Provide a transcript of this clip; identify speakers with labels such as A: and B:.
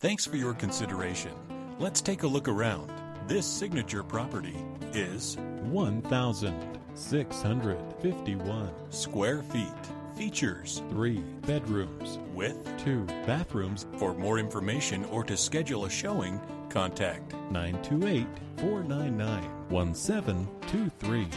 A: Thanks for your consideration. Let's take a look around. This signature property is
B: 1,651
A: square feet. Features
B: three bedrooms
A: with
B: two bathrooms
A: For more information or to schedule a showing, contact
B: 928 499 1723